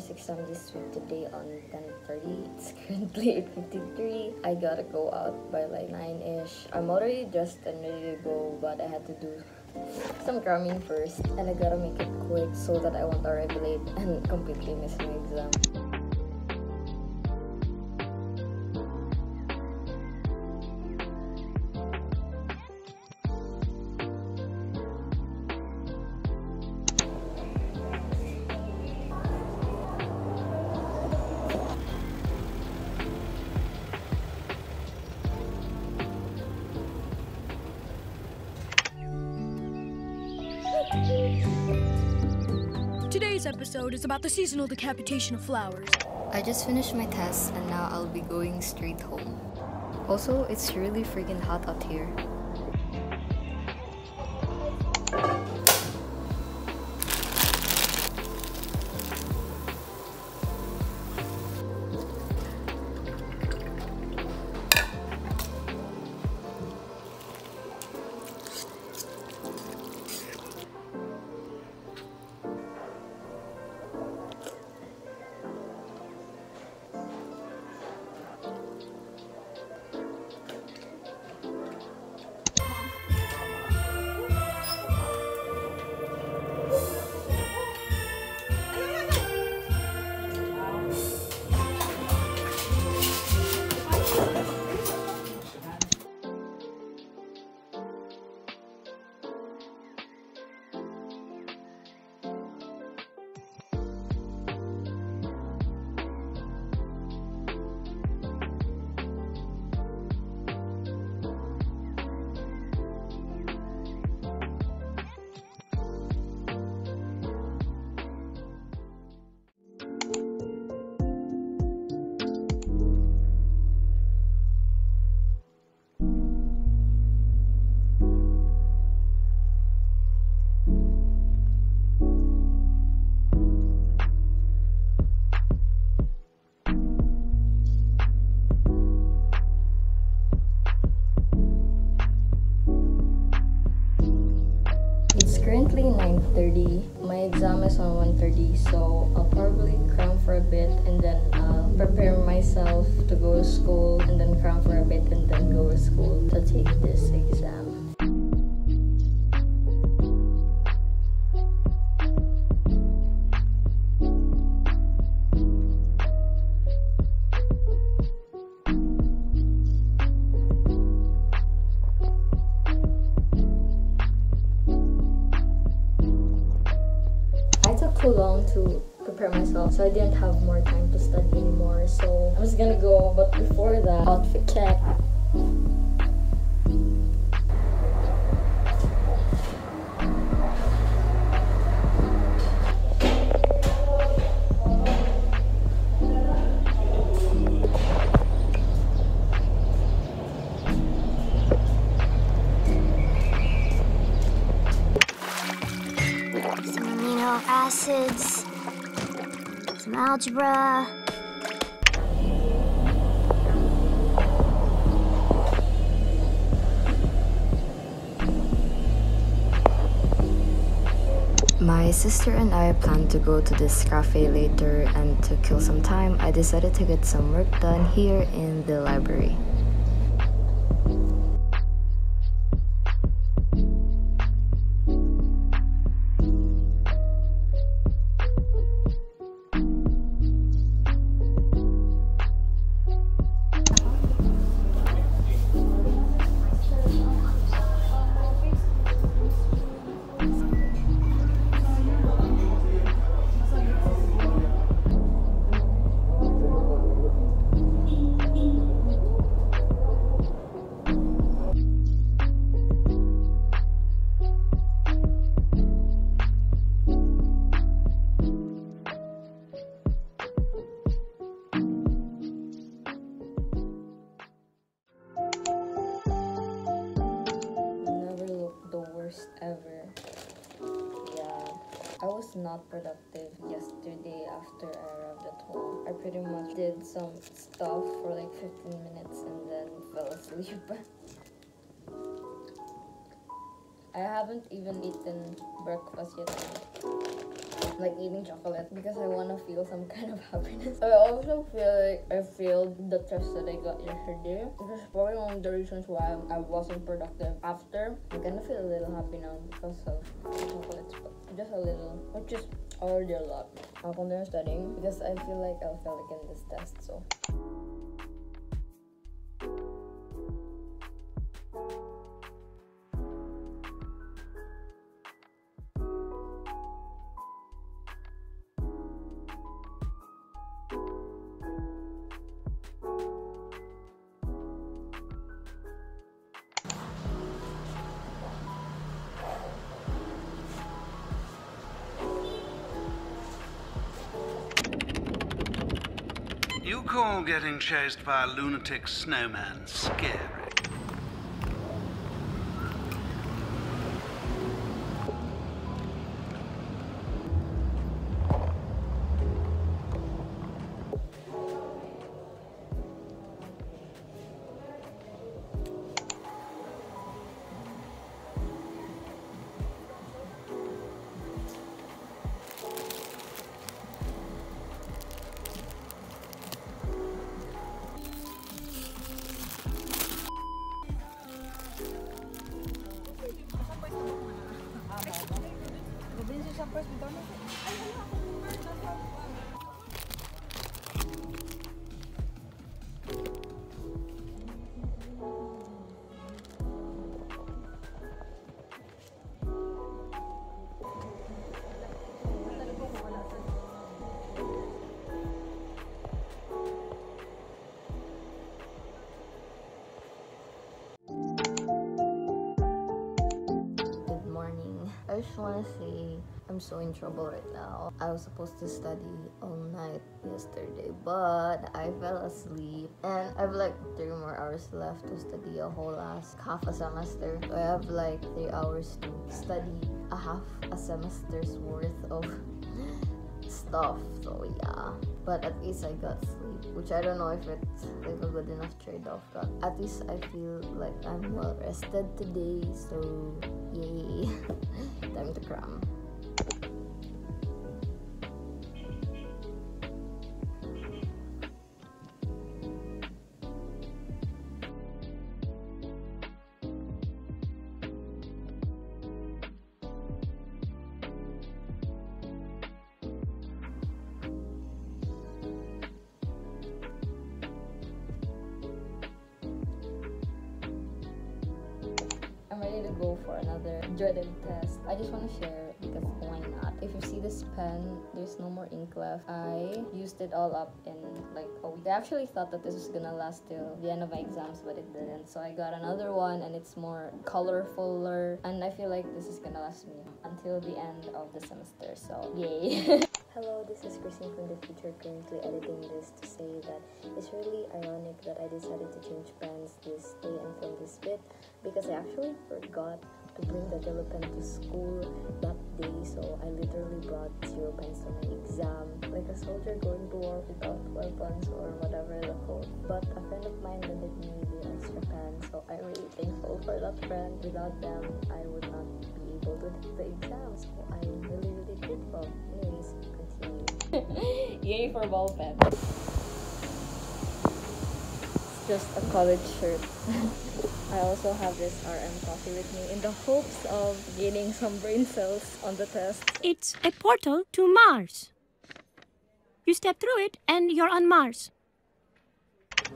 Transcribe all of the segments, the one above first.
first exam this week today on 10.30. It's currently 8.53. I gotta go out by like 9ish. I'm already dressed and ready to go, but I had to do some cramming first. And I gotta make it quick so that I won't arrive late and completely miss my exam. Today's episode is about the seasonal decapitation of flowers. I just finished my test and now I'll be going straight home. Also, it's really freaking hot out here. Currently 9.30. My exam is on 1.30, so I'll probably cram for a bit and then uh, prepare myself to go to school and then cram for a bit and then go to school to take this exam. Too long to prepare myself, so I didn't have more time to study anymore. So I was gonna go, but before that, outfit check. Acids, some algebra. My sister and I plan to go to this cafe later, and to kill some time, I decided to get some work done here in the library. Not productive yesterday after I arrived at home. I pretty much did some stuff for like 15 minutes and then fell asleep. I haven't even eaten breakfast yet. Like eating chocolate because I want to feel some kind of happiness. I also feel like I failed the test that I got yesterday. Which is probably one of the reasons why I wasn't productive after. I kind of feel a little happy now because of chocolates, but just a little, which is already a lot. I'll continue studying because I feel like I'll fail again this test. So. Call getting chased by a lunatic snowman scary? Good morning. I just want to say I'm so in trouble right now. I was supposed to study all night yesterday, but I fell asleep and I have like three more hours left to study a whole last half a semester. I have like three hours to study a half a semester's worth of stuff. So yeah, but at least I got sleep, which I don't know if it's like a good enough trade-off. But at least I feel like I'm well rested today. So yay, time to cram. Test. I just want to share because why not? If you see this pen, there's no more ink left. I used it all up in like a week. I actually thought that this was gonna last till the end of my exams, but it didn't. So I got another one and it's more colorfuler. And I feel like this is gonna last me until the end of the semester. So yay. Hello, this is Christine from the future currently editing this to say that it's really ironic that I decided to change pens this day and film this bit because I actually forgot to bring the pen to school that day so I literally brought zero pens to my exam. Like a soldier going to war without weapons or whatever the quote but a friend of mine lended me the extra pen so I'm really thankful for that friend. Without them I would not be able to take the exam. So I'm really really grateful. Anyways continue. Yay for ball pen. it's just a college shirt I also have this RM coffee with me in the hopes of gaining some brain cells on the test. It's a portal to Mars. You step through it and you're on Mars.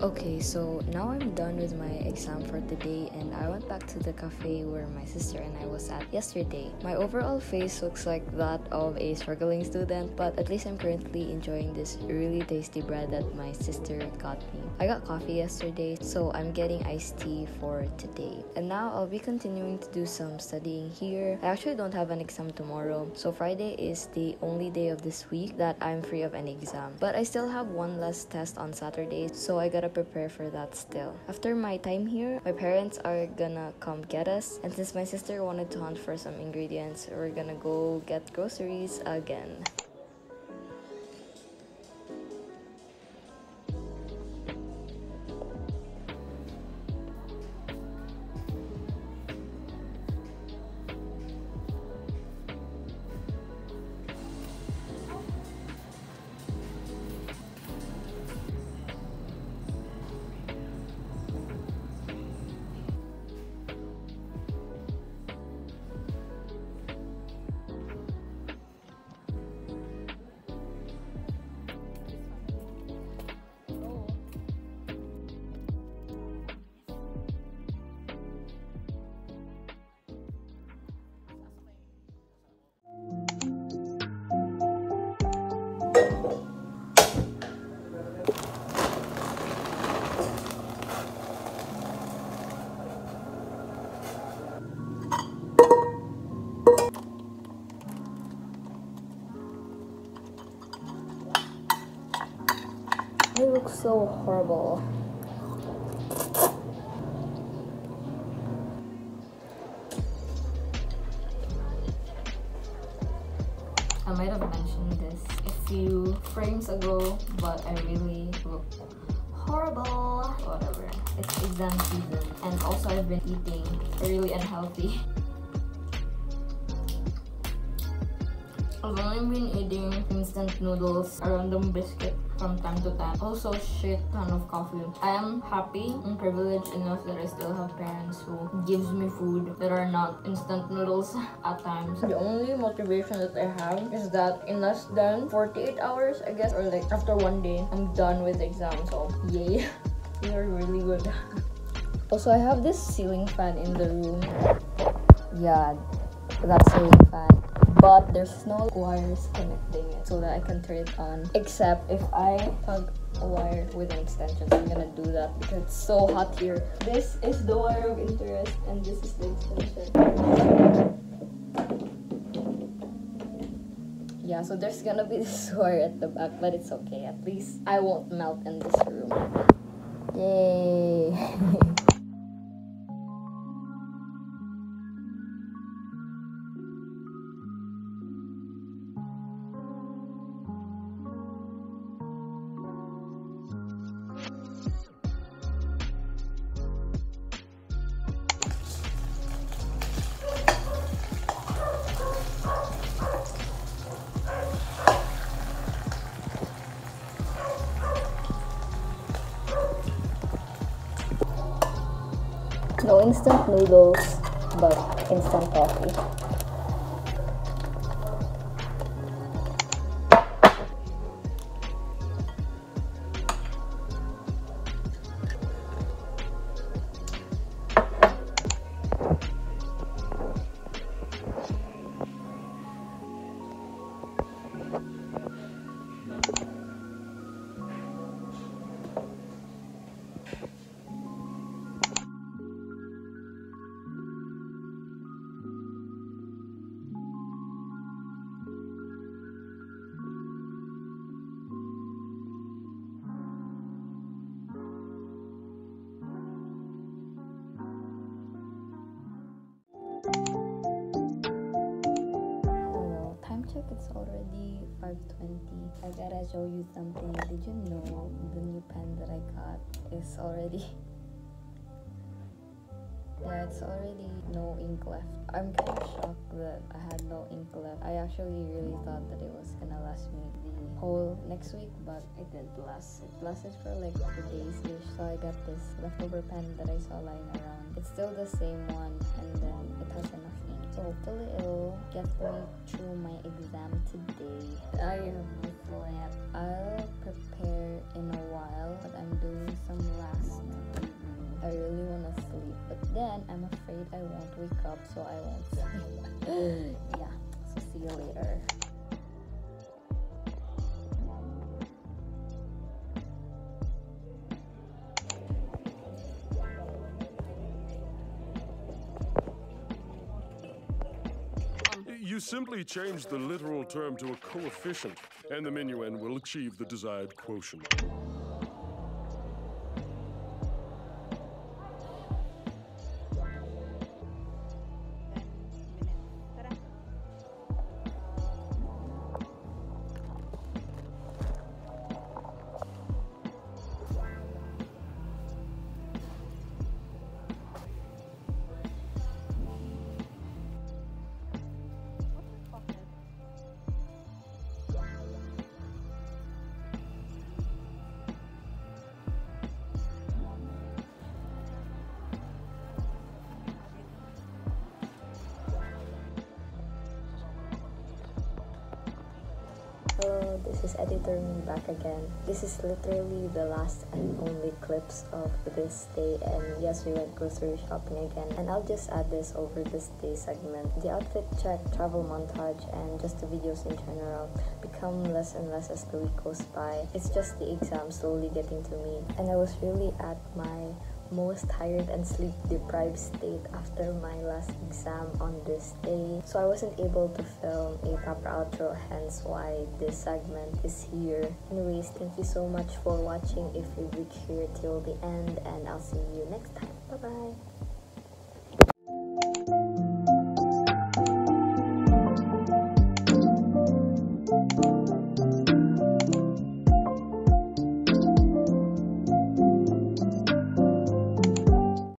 Okay, so now I'm done with my exam for today and I went back to the cafe where my sister and I was at yesterday. My overall face looks like that of a struggling student, but at least I'm currently enjoying this really tasty bread that my sister got me. I got coffee yesterday, so I'm getting iced tea for today. And now I'll be continuing to do some studying here. I actually don't have an exam tomorrow, so Friday is the only day of this week that I'm free of any exam. But I still have one last test on Saturday, so I gotta prepare for that still. After my time here, my parents are gonna come get us, and since my sister wanted to hunt for some ingredients, we're gonna go get groceries again. So horrible. I might have mentioned this a few frames ago, but I really look horrible. Whatever. It's exam season, and also I've been eating really unhealthy. I've only been eating instant noodles, a random biscuit from time to time. Also, shit ton of coffee. I am happy and privileged enough that I still have parents who gives me food that are not instant noodles at times. The only motivation that I have is that in less than 48 hours, I guess, or like after one day, I'm done with the exam. So, yay. These are really good. also, I have this ceiling fan in the room. Yeah, that ceiling fan but there's no wires connecting it so that I can turn it on except if I plug a wire with an extension. I'm gonna do that because it's so hot here. This is the wire of interest and this is the extension. Yeah so there's gonna be this wire at the back but it's okay. At least I won't melt in this room. Yay No instant noodles, but instant coffee. I gotta show you something. Did you know the new pen that I got is already Yeah, it's already no ink left. I'm kind of shocked that I had no ink left. I actually really thought that it was gonna last me the whole next week, but it didn't last. It lasted for like two days ish. So I got this leftover pen that I saw lying around. It's still the same one, and then it has enough. So hopefully it'll get me through my exam today. I my plan. I'll prepare in a while, but I'm doing some last minute. I really wanna sleep, but then I'm afraid I won't wake up, so I won't sleep. yeah. So see you later. Simply change the literal term to a coefficient, and the minuend will achieve the desired quotient. Is Editor Me back again. This is literally the last and only clips of this day and yes we went grocery shopping again and I'll just add this over this day segment. The outfit check, travel montage and just the videos in general become less and less as the week goes by. It's just the exam slowly getting to me and I was really at my most tired and sleep deprived state after my last exam on this day. So I wasn't able to film a proper outro, hence why this segment is here. Anyways, thank you so much for watching if you reached here till the end, and I'll see you next time. Bye bye.